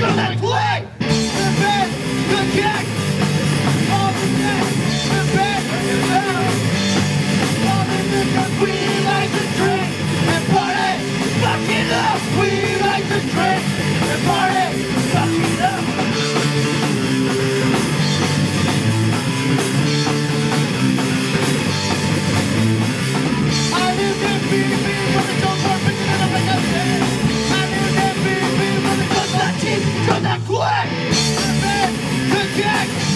play the best, the all the the the. All the we like to drink and party, fucking up. kick!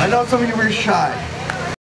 I know some of you were shy.